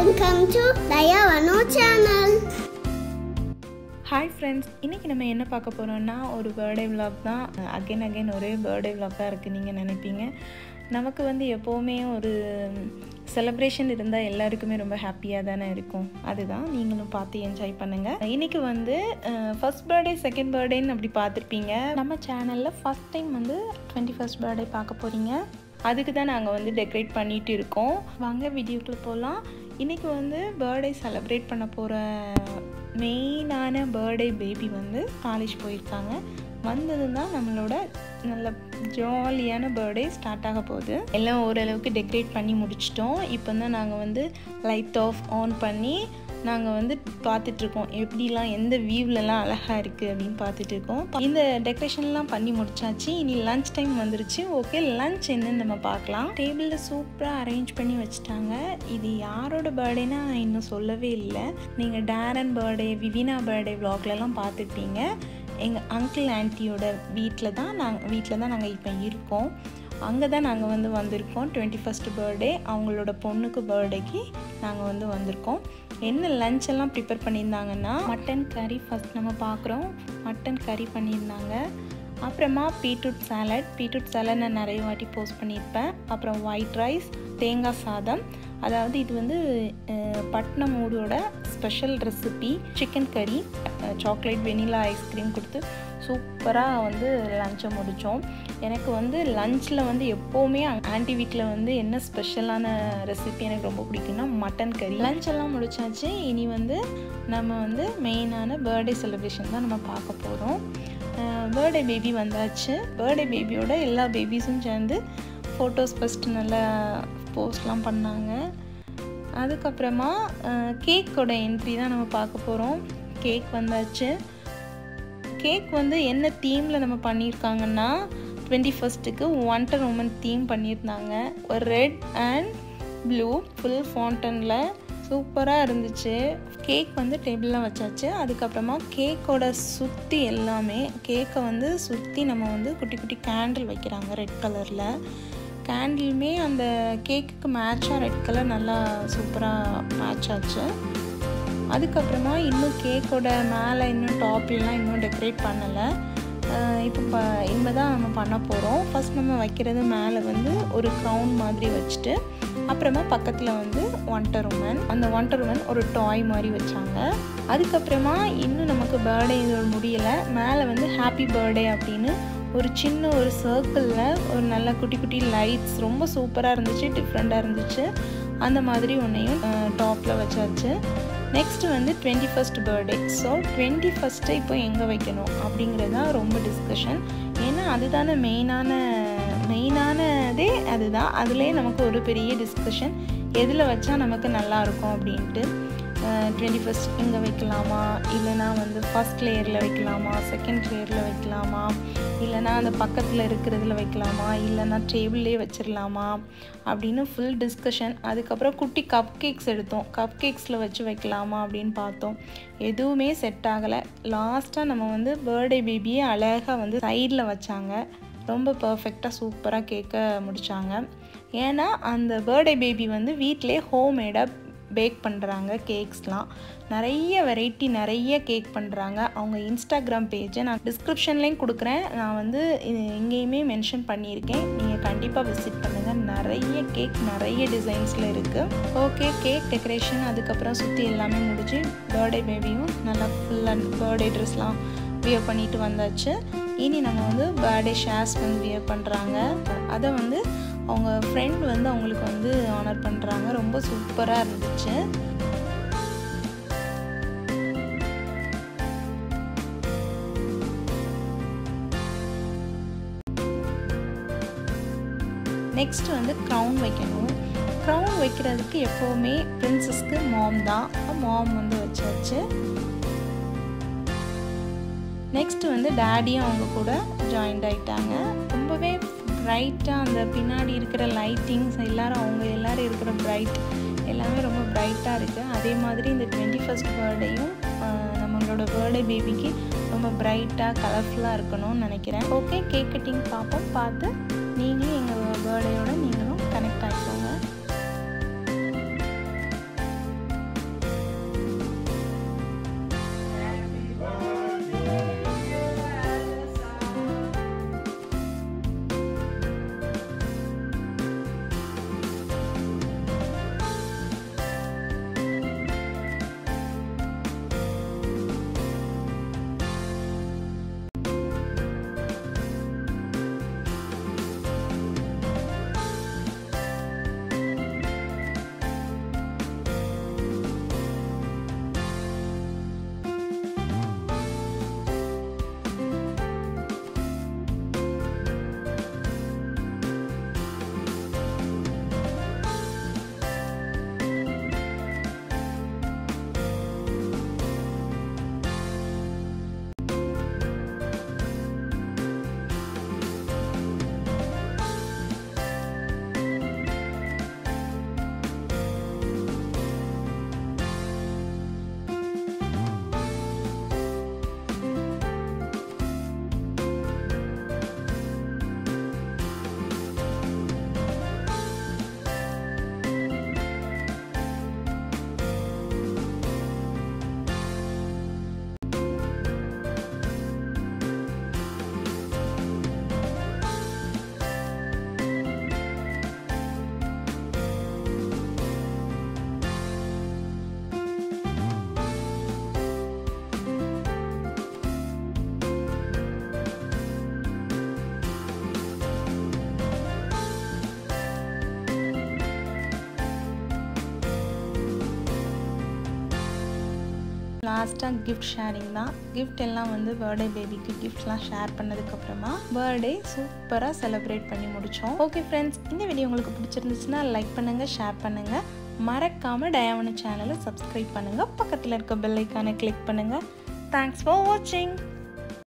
Welcome to தயாவனோ channel hi friends இன்றைக்கி நம்ம என்ன பார்க்க போகிறோம்னா ஒரு பர்த்டே vlog தான். அகைன் அகைன் ஒரே பர்த்டே விளாக்காக இருக்குது நீங்கள் நினைப்பீங்க. நமக்கு வந்து எப்போவுமே ஒரு செலப்ரேஷன் இருந்தால் எல்லாருக்குமே ரொம்ப ஹாப்பியாக தானே இருக்கும். அதுதான் நீங்களும் பார்த்து என்ஜாய் பண்ணுங்கள் இன்றைக்கி வந்து ஃபர்ஸ்ட் பர்த்டே செகண்ட் பர்த்டேன்னு அப்படி பார்த்துருப்பீங்க. நம்ம சேனலில் ஃபஸ்ட் டைம் வந்து டுவெண்ட்டி ஃபஸ்ட் பர்த்டே பார்க்க போகிறீங்க அதுக்கு தான் நாங்கள் வந்து டெக்கரேட் பண்ணிகிட்டு இருக்கோம். வாங்க வீடியோக்குள்ளே போகலாம் இன்றைக்கி வந்து பர்த்டே செலப்ரேட் பண்ண போகிற மெயினான பர்த்டே பேபி வந்து காலேஜ் போயிருக்காங்க. வந்தது தான் நம்மளோட நல்ல ஜாலியான பர்த்டே ஸ்டார்ட் ஆக போகுது. எல்லாம் ஓரளவுக்கு டெக்கரேட் பண்ணி முடிச்சிட்டோம். இப்போ தான் நாங்கள் வந்து லைட் ஆஃப் ஆன் பண்ணி நாங்கள் வந்து பார்த்துட்ருக்கோம். எப்படிலாம் எந்த வியூவிலலாம் அழகாக இருக்குது அப்படின்னு பார்த்துட்ருக்கோம். இந்த டெக்கரேஷன்லாம் பண்ணி முடிச்சாச்சு. இனி லஞ்ச் டைம் வந்துருச்சு. ஓகே லஞ்ச் என்னன்னு நம்ம பார்க்கலாம். டேபிளில் சூப்பராக அரேஞ்ச் பண்ணி வச்சுட்டாங்க. இது யாரோட பர்த்டேனா இன்னும் சொல்லவே இல்லை. நீங்கள் டேரன் பர்த்டே விவினா பர்த்டே விலாக்லலாம் பார்த்துருப்பீங்க. எங்கள் அங்கிள் ஆன்ட்டியோட வீட்டில் தான் நாங்கள் வீட்டில் தான் நாங்கள் இப்போ இருக்கோம். அங்கே தான் நாங்கள் வந்து வந்திருக்கோம். டுவெண்ட்டி ஃபஸ்ட் பர்த்டே அவங்களோட பொண்ணுக்கு பர்த்டேக்கு நாங்கள் வந்து வந்திருக்கோம். என்ன லஞ்ச் எல்லாம் ப்ரிப்பேர் பண்ணியிருந்தாங்கன்னா மட்டன் கறி ஃபஸ்ட் நம்ம பார்க்குறோம். மட்டன் கறி பண்ணியிருந்தாங்க. அப்புறமா பீட்ரூட் சாலட் பீட்ரூட் சாலட் நான் நிறைய வாட்டி போஸ்ட் பண்ணியிருப்பேன். அப்புறம் ஒயிட் ரைஸ் தேங்காய் சாதம். அதாவது இது வந்து பட்னம் மூடோட ஸ்பெஷல் ரெசிபி சிக்கன் கறி சாக்லேட் வெனிலா ஐஸ்கிரீம் கொடுத்து சூப்பராக வந்து லஞ்சை முடித்தோம். எனக்கு வந்து லஞ்சில் வந்து எப்போவுமே ஆண்டி வீட்டில் வந்து என்ன ஸ்பெஷலான ரெசிபி எனக்கு ரொம்ப பிடிக்கும்னா மட்டன் கறி. லஞ்ச் எல்லாம் முடிச்சாச்சு. இனி வந்து நம்ம வந்து மெயினான பர்த்டே செலிப்ரேஷன் தான் நம்ம பார்க்க போகிறோம் பர்த்டே பேபி வந்தாச்சு. பர்த்டே பேபியோட எல்லா பேபிஸும் சேர்ந்து ஃபோட்டோஸ் ஃபஸ்ட்டு நல்லா போஸ்ட்லாம் பண்ணாங்க. அதுக்கப்புறமா கேக்கோட என்ட்ரி தான் நம்ம பார்க்க போகிறோம் கேக் வந்தாச்சு. கேக் வந்து என்ன தீமில் நம்ம பண்ணியிருக்காங்கன்னா டுவெண்ட்டி ஃபஸ்ட்டுக்கு ஒன்டர் உமன் தீம் பண்ணியிருந்தாங்க. ஒரு ரெட் அண்ட் ப்ளூ ஃபுல் ஃபவுண்டனில் சூப்பராக இருந்துச்சு. கேக் வந்து டேபிளில் வச்சாச்சு. அதுக்கப்புறமா கேக்கோட சுற்றி எல்லாமே கேக்கை வந்து சுற்றி நம்ம வந்து குட்டி குட்டி கேண்டில் வைக்கிறாங்க ரெட் கலரில் கேண்டிலுமே அந்த கேக்குக்கு மேட்சாக ரெட் கலர் நல்லா சூப்பராக மேட்ச் ஆச்சு. அதுக்கப்புறமா இன்னும் கேக்கோட மேலே இன்னும் டாப்லாம் இன்னும் டெக்கரேட் பண்ணலை. இப்போ ப இனிமேல் தான் நம்ம பண்ண போகிறோம் ஃபஸ்ட் நம்ம வைக்கிறது மேலே வந்து ஒரு க்ரௌன் மாதிரி வச்சுட்டு அப்புறமா பக்கத்தில் வந்து ஒன்டர் உமன் அந்த ஒன்டர் உமன் ஒரு டாய் மாதிரி வச்சாங்க. அதுக்கப்புறமா இன்னும் நமக்கு பர்த்டே முடியலை. மேலே வந்து ஹாப்பி பர்த்டே அப்படின்னு ஒரு சின்ன ஒரு சர்க்கிளில் ஒரு நல்ல குட்டி குட்டி லைட்ஸ் ரொம்ப சூப்பராக இருந்துச்சு டிஃப்ரெண்ட்டாக இருந்துச்சு. அந்த மாதிரி ஒன்றையும் டாப்பில் வச்சாச்சு. நெக்ஸ்ட் வந்து twenty first birthday so twenty ஃபஸ்ட்டை இப்போ எங்கே வைக்கணும்? அப்படிங்கிறது தான் ரொம்ப டிஸ்கஷன் ஏன்னா அதுதானே மெயினான மெயினானதே அதுதான். அதுலேயே நமக்கு ஒரு பெரிய டிஸ்கஷன் எதில் வச்சா நமக்கு நல்லாயிருக்கும் அப்படின்ட்டு. டுவெண்ட்டி ஃபஸ்ட் இங்கே வைக்கலாமா? இல்லைனா வந்து ஃபஸ்ட் லேயரில் வைக்கலாமா? செகண்ட் லேயரில் வைக்கலாமா? இல்லைனா அந்த பக்கத்தில் இருக்கிறதுல வைக்கலாமா? இல்லைனா டேபிள்லே வச்சிடலாமா அப்படின்னு ஃபுல் டிஸ்கஷன் அதுக்கப்புறம் குட்டி கப் கேக்ஸ் எடுத்தோம். கப் கேக்ஸில் வச்சு வைக்கலாமா அப்படின்னு பார்த்தோம். எதுவுமே செட் ஆகலை. லாஸ்ட்டாக நம்ம வந்து பர்த்டே பேபியே அழகாக வந்து சைடில் வச்சாங்க. ரொம்ப பர்ஃபெக்டாக சூப்பராக கேட்க முடித்தாங்க ஏன்னா அந்த பர்த்டே பேபி வந்து வீட்டிலே ஹோம்மேடாக பேக் பண்ணுறாங்க கேக்ஸ்லாம் நிறைய வெரைட்டி நிறைய கேக் பண்ணுறாங்க அவங்க இன்ஸ்டாகிராம் பேஜை நான் டிஸ்கிரிப்ஷன்லேயும் கொடுக்குறேன். நான் வந்து எங்கேயுமே மென்ஷன் பண்ணியிருக்கேன். நீங்கள் கண்டிப்பாக விசிட் பண்ணுங்கள் நிறைய கேக் நிறைய டிசைன்ஸில் இருக்குது ஓகே கேக் டெக்கரேஷன் அதுக்கப்புறம் சுற்றி எல்லாமே முடிஞ்சு பர்த்டே பேபியும் நல்லா ஃபுல் அண்ட் பர்த்டே ட்ரெஸ்லாம் வியர் பண்ணிட்டு வந்தாச்சு. இனி நம்ம வந்து பர்த்டே ஷேர்ஸ் வந்து வியர் பண்ணுறாங்க அதை வந்து அவங்க ஃப்ரெண்ட் வந்து அவங்களுக்கு வந்து ஷேர் பண்ணுறாங்க ரொம்ப சூப்பராக இருந்துச்சு. நெக்ஸ்ட் வந்து க்ரௌன் வைக்கணும். க்ரௌன் வைக்கிறதுக்கு எப்போவுமே பிரின்சஸ்க்கு மாம் தான். மாம் வந்து வச்சாச்சு. நெக்ஸ்ட் வந்து டேடியும் அவங்க கூட ஜாயின்ட் ஆகிட்டாங்க ரொம்பவே ப்ரைட்டாக அந்த பின்னாடி இருக்கிற லைட்டிங்ஸ் எல்லோரும் அவங்க எல்லோரும் இருக்கிற ப்ரைட் எல்லாமே ரொம்ப ப்ரைட்டாக இருக்குது அதே மாதிரி இந்த டுவெண்ட்டி ஃபஸ்ட் பர்த்டேயும் நம்மளோட பர்த்டே பேபிக்கு ரொம்ப ப்ரைட்டாக கலர்ஃபுல்லாக இருக்கணும்னு நினைக்கிறேன். ஓகே கேக் கட்டிங் பார்ப்போம். பார்த்து நீங்களும் எங்கள் பர்த்டேயோட லாஸ்ட்டாக கிஃப்ட் ஷேரிங் தான். கிஃப்ட் எல்லாம் வந்து பர்த்டே பேபிக்கு கிஃப்ட்லாம் ஷேர் பண்ணதுக்கப்புறமா பர்த்டே சூப்பராக செலிப்ரேட் பண்ணி முடித்தோம் ஓகே ஃப்ரெண்ட்ஸ் இந்த வீடியோ உங்களுக்கு பிடிச்சிருந்துச்சுன்னா லைக் பண்ணுங்கள் ஷேர் பண்ணுங்கள் மறக்காமல் டயாவன சேனலை சப்ஸ்கிரைப் பண்ணுங்கள் பக்கத்தில் இருக்க பெல்லைக்கான கிளிக் பண்ணுங்கள் தேங்க்ஸ் ஃபார் வாட்சிங்